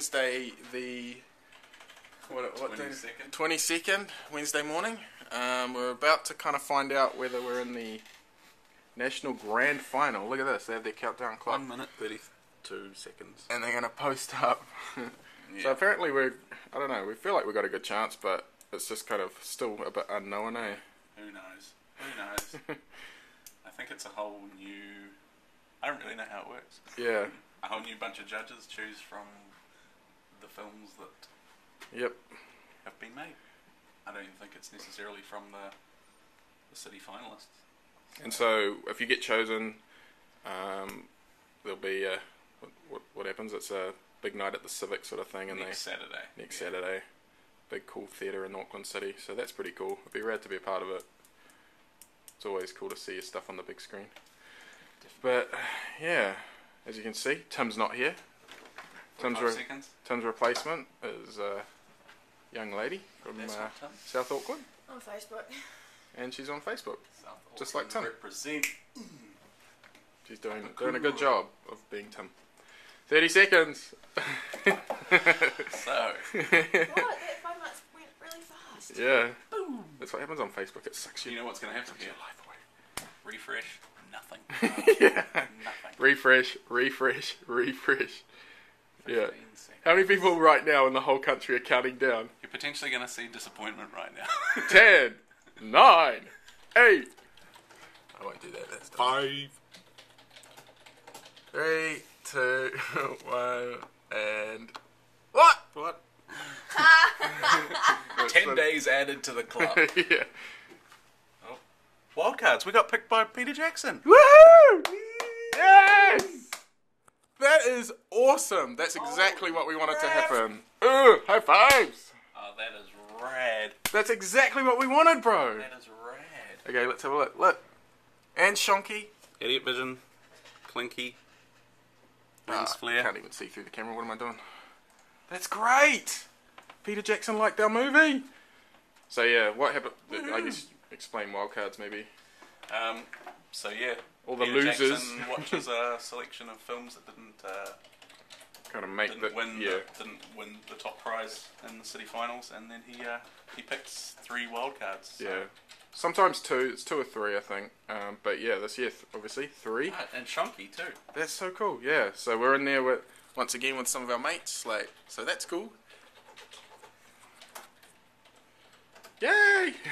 Wednesday the what what 22nd. Twenty second Wednesday morning. Um, we're about to kind of find out whether we're in the national grand final. Look at this; they have their countdown clock, One minute thirty-two seconds. and they're gonna post up. So apparently we're I don't know. We feel like we've got a good chance, but it's just kind of still a bit unknown, eh? Who knows? Who knows? I think it's a whole new. I don't really know how it works. Yeah. A whole new bunch of judges choose from the films that Yep. have been made. I don't even think it's necessarily from the the city finalists. And so, if you get chosen, um, there'll be a, what, what, what happens? It's a big night at the Civic sort of thing, and next Saturday. they next Saturday, big cool theatre in Auckland City. So that's pretty cool. It'd be rad to be a part of it. It's always cool to see your stuff on the big screen. But yeah, as you can see, Tim's not here. Tim's re- Tim's replacement is a young lady from uh. South Auckland, On Facebook. and she's on Facebook. South Just like Auckland Tim. Represent. She's doing a doing a good job of being Tim. Thirty seconds. So what? That five months went really fast. yeah. That's what happens on Facebook. It sucks you, you know what's going to happen sucks here? your life away. Refresh. Nothing. yeah. Nothing. Refresh, refresh, refresh. Yeah. How many people right now in the whole country are counting down? You're potentially going to see disappointment right now. Ten, nine, eight. I won't do that. That's Five. Three, two, one, and what? What? Ten the- days added to the club. yeah. Oh. Wildcards. We got picked by Peter Jackson. Woohoo! Yes! That is awesome. That's exactly what we wanted to happen. Ooh, high fives. Oh, that is rad. That's exactly what we wanted, bro. That is rad. Okay, let's have a look. Look. And Shonky. Idiot Vision. Clinky. Lens Ah, flare. Can't even see through the camera. What am I doing? That's great. Peter Jackson liked our movie. So yeah, what happened? I guess explain wildcards maybe. Um, so yeah, All the Peter losers. Jackson watches a selection of films that didn't uh, Kind of make didn't the win yeah. the, didn't win the top prize in the city finals, and then he uh, he picks three wildcards. So. Yeah. Sometimes two. It's two or three, I think. Um, but yeah, this year th- obviously three. Ah, and Shonky too. That's so cool. Yeah. So we're in there with once again with some of our mates. Like, so that's cool. Yay!